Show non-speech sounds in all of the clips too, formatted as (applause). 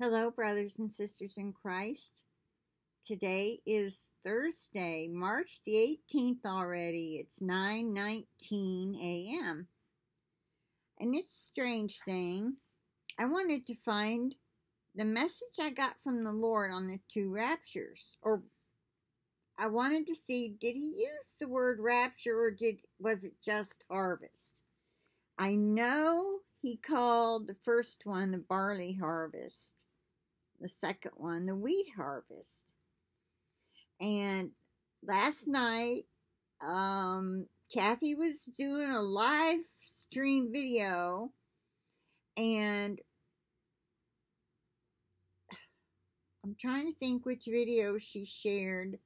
Hello, brothers and sisters in Christ. Today is Thursday, March the 18th already. It's 9:19 a.m. And it's a strange thing. I wanted to find the message I got from the Lord on the two raptures or I wanted to see did he use the word rapture or did was it just harvest? I know he called the first one the barley harvest the second one, the wheat harvest. And last night, um, Kathy was doing a live stream video, and I'm trying to think which video she shared.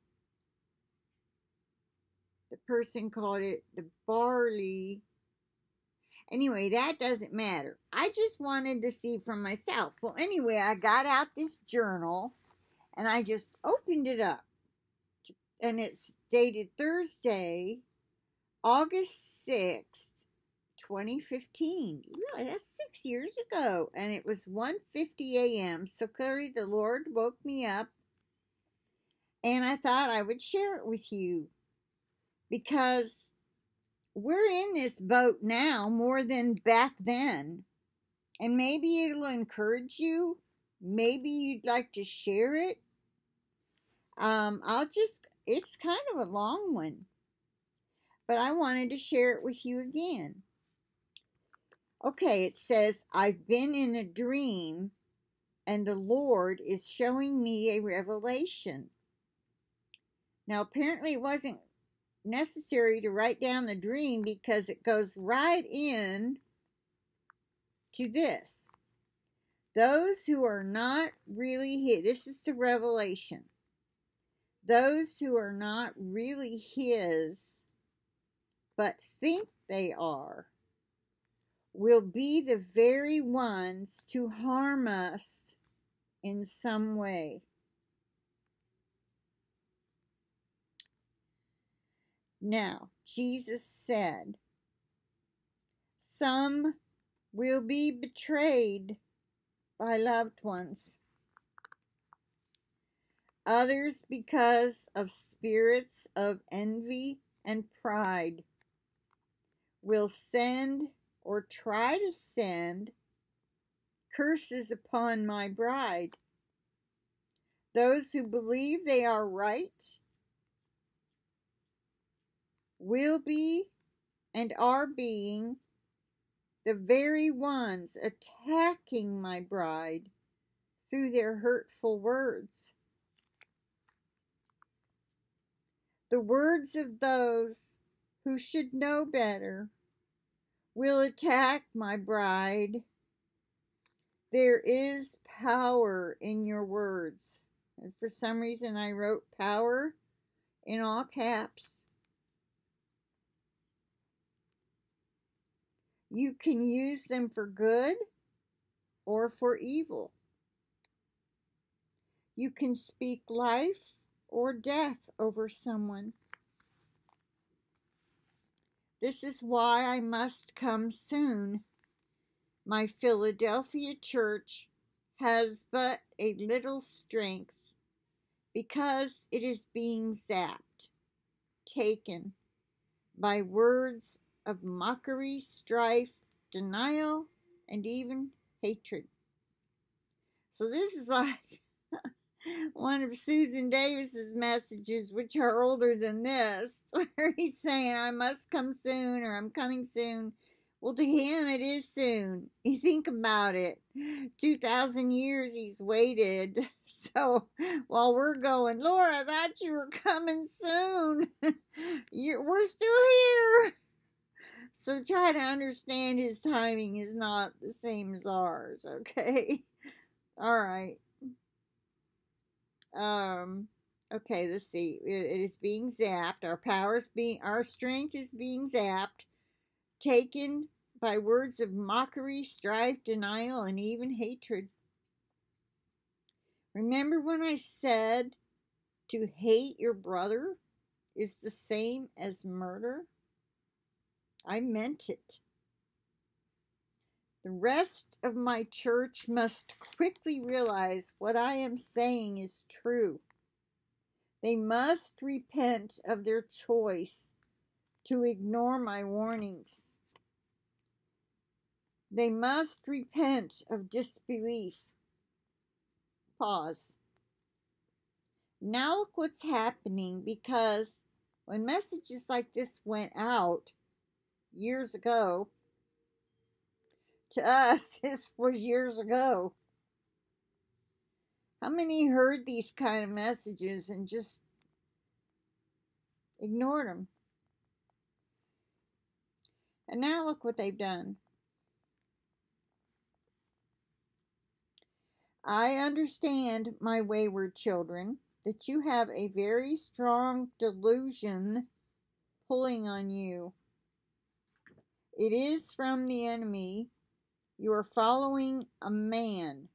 The person called it the barley Anyway, that doesn't matter. I just wanted to see for myself. Well, anyway, I got out this journal and I just opened it up. And it's dated Thursday, August 6th, 2015. Really, that's six years ago. And it was 1.50 a.m. So clearly the Lord woke me up. And I thought I would share it with you. Because we're in this boat now more than back then. And maybe it'll encourage you. Maybe you'd like to share it. Um, I'll just, it's kind of a long one. But I wanted to share it with you again. Okay, it says, I've been in a dream and the Lord is showing me a revelation. Now, apparently, it wasn't necessary to write down the dream because it goes right in to this. Those who are not really his, this is the revelation. Those who are not really his, but think they are, will be the very ones to harm us in some way. Now, Jesus said, Some will be betrayed by loved ones, others because of spirits of envy and pride will send or try to send curses upon my bride. Those who believe they are right will be and are being the very ones attacking my bride through their hurtful words. The words of those who should know better will attack my bride. There is power in your words. And for some reason, I wrote power in all caps. You can use them for good or for evil. You can speak life or death over someone. This is why I must come soon. My Philadelphia church has but a little strength because it is being zapped, taken by words of mockery, strife, denial, and even hatred. So this is like (laughs) one of Susan Davis's messages, which are older than this, (laughs) where he's saying, I must come soon or I'm coming soon. Well, to him, it is soon. (laughs) You think about it. 2,000 years he's waited. So while we're going, Lord, I thought you were coming soon. We're still here. So try to understand his timing is not the same as ours, okay? (laughs) All right. Um okay, let's see. It, it is being zapped. Our powers being our strength is being zapped, taken by words of mockery, strife, denial, and even hatred. Remember when I said to hate your brother is the same as murder? I meant it. The rest of my church must quickly realize what I am saying is true. They must repent of their choice to ignore my warnings. They must repent of disbelief. Pause. Now look what's happening because when messages like this went out years ago, to us, (laughs) this was years ago. How many heard these kind of messages and just ignored them? And now look what they've done. I understand, my wayward children, that you have a very strong delusion pulling on you. It is from the enemy. You are following a man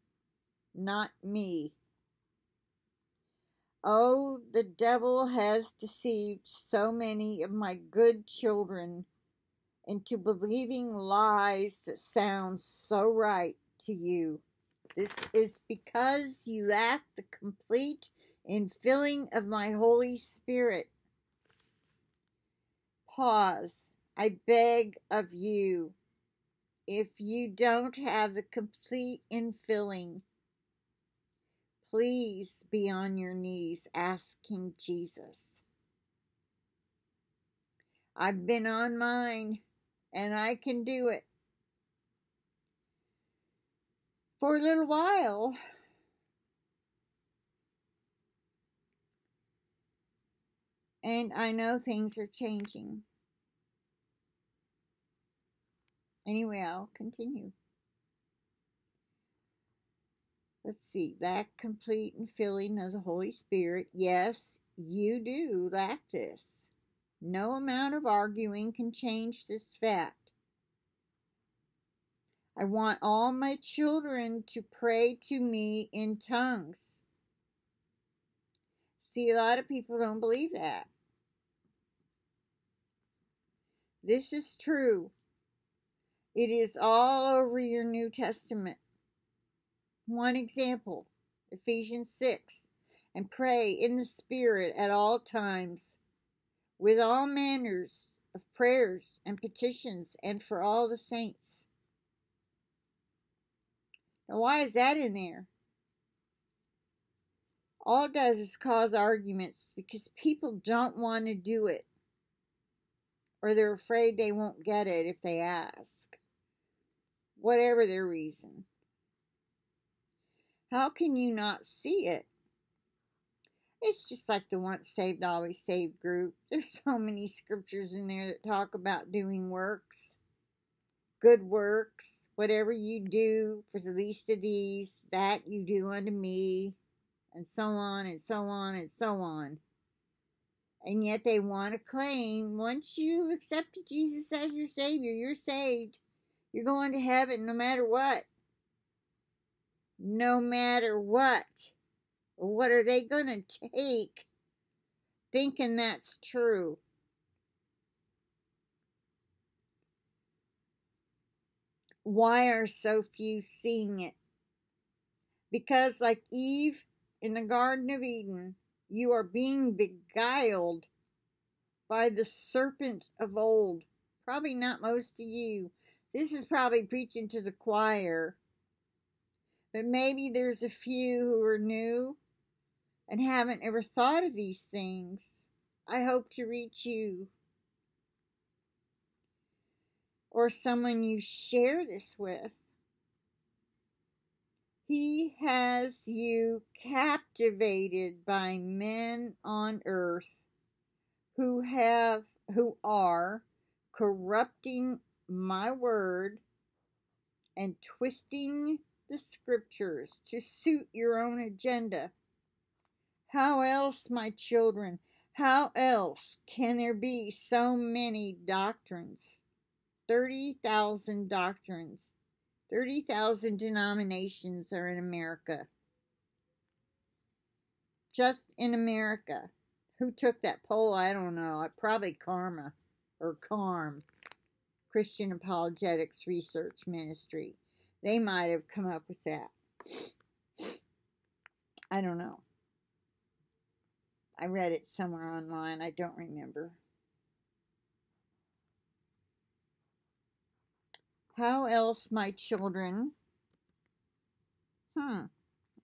not me. Oh, the devil has deceived so many of my good children into believing lies that sound so right to you. This is because you lack the complete infilling of my Holy Spirit. Pause. I beg of you. If you don't have the complete infilling, Please be on your knees asking Jesus. I've been on mine and I can do it. For a little while, and I know things are changing. Anyway, I'll continue. Let's see, lack complete and filling of the Holy Spirit. Yes, you do lack this. No amount of arguing can change this fact. I want all my children to pray to me in tongues. See, a lot of people don't believe that. This is true. It is all over your New Testament. One example, Ephesians 6, and pray in the Spirit at all times, with all manners of prayers and petitions, and for all the saints. Now, why is that in there? All it does is cause arguments because people don't want to do it, or they're afraid they won't get it if they ask, whatever their reason. How can you not see it? It's just like the once saved, always saved group. (laughs) There's so many scriptures in there that talk about doing works, good works, whatever you do for the least of these, that you do unto me, and so on and so on and so on. And yet they want to claim once you've accepted Jesus as your Savior, you're saved. You're going to heaven no matter what no matter what. What are they going to take thinking that's true? Why are so few seeing it? Because, like Eve in the Garden of Eden, you are being beguiled by the serpent of old. Probably not most of you. This is probably preaching to the choir but maybe there's a few who are new and haven't ever thought of these things. I hope to reach you or someone you share this with. He has you captivated by men on earth who have who are corrupting my word and twisting the scriptures to suit your own agenda. How else, my children, how else can there be so many doctrines? 30,000 doctrines. 30,000 denominations are in America. Just in America. Who took that poll? I don't know. Probably Karma or CARM, Christian Apologetics Research Ministry. They might have come up with that. I don't know. I read it somewhere online. I don't remember. How else my children, hmm,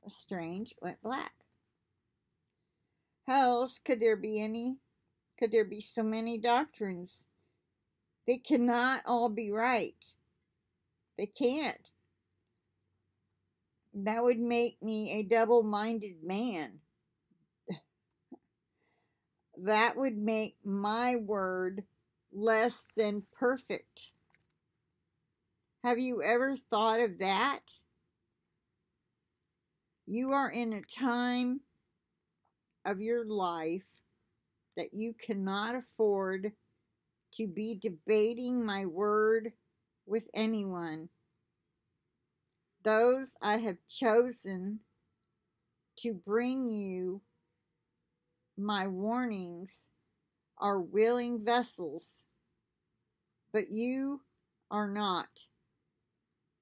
strange, went black. How else could there be any, could there be so many doctrines? They cannot all be right. They can't. That would make me a double minded man. (laughs) that would make my word less than perfect. Have you ever thought of that? You are in a time of your life that you cannot afford to be debating my word with anyone. Those I have chosen to bring you my warnings are willing vessels, but you are not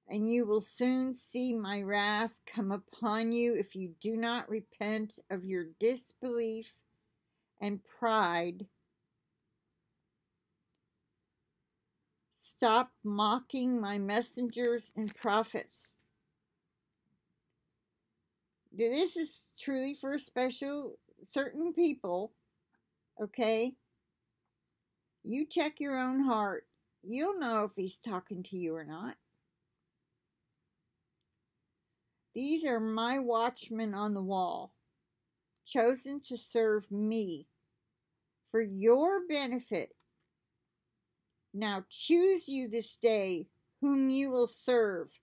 and you will soon see my wrath come upon you if you do not repent of your disbelief and pride. Stop mocking my messengers and prophets. This is truly for special certain people, okay? You check your own heart. You'll know if he's talking to you or not. These are my watchmen on the wall, chosen to serve me for your benefit. Now choose you this day whom you will serve,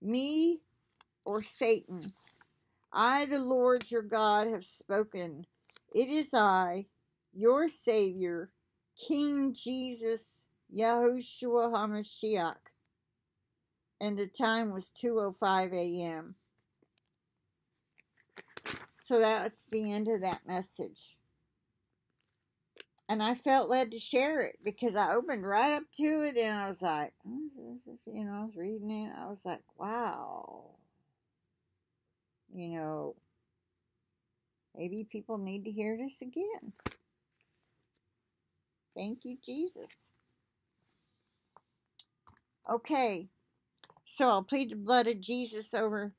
me or Satan. I, the Lord your God, have spoken. It is I, your Savior, King Jesus, Yahushua HaMashiach and the time was 2:05 a.m. So that's the end of that message. And I felt led to share it because I opened right up to it and I was like, oh, you know, I was reading it. I was like, wow. You know, maybe people need to hear this again. Thank you, Jesus. Okay, so I'll plead the blood of Jesus over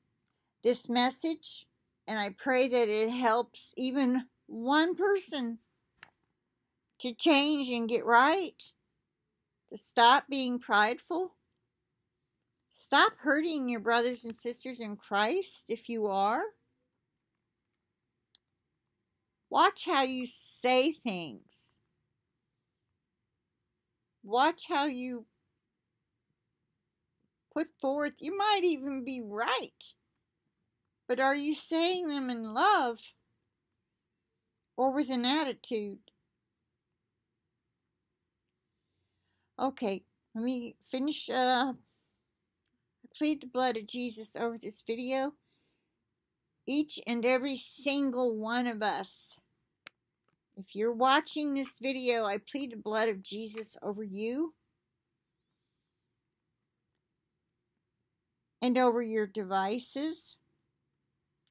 this message, and I pray that it helps even one person to change and get right, to stop being prideful. Stop hurting your brothers and sisters in Christ if you are. Watch how you say things. Watch how you put forth, you might even be right. But are you saying them in love or with an attitude? Okay, let me finish. Uh, plead the blood of Jesus over this video. Each and every single one of us. If you're watching this video, I plead the blood of Jesus over you. and over your devices,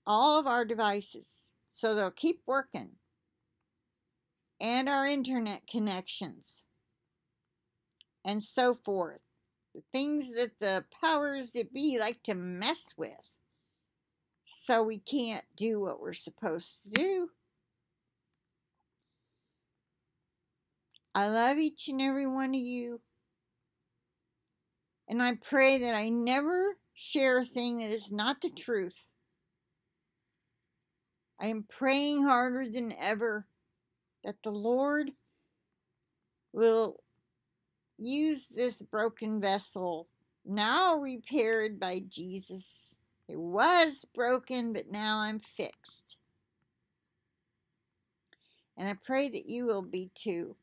all of our devices. So they'll keep working. And our internet connections. And so forth. The things that the powers that be like to mess with. So we can't do what we're supposed to do. I love each and every one of you. And I pray that I never share a thing that is not the truth. I am praying harder than ever that the Lord will use this broken vessel, now repaired by Jesus. It was broken, but now I'm fixed. And I pray that you will be too,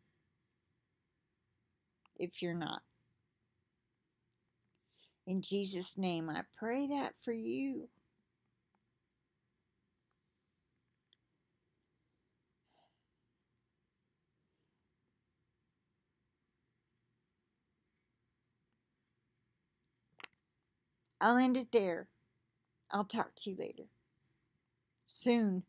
if you're not. In Jesus' name, I pray that for you. I'll end it there. I'll talk to you later. Soon.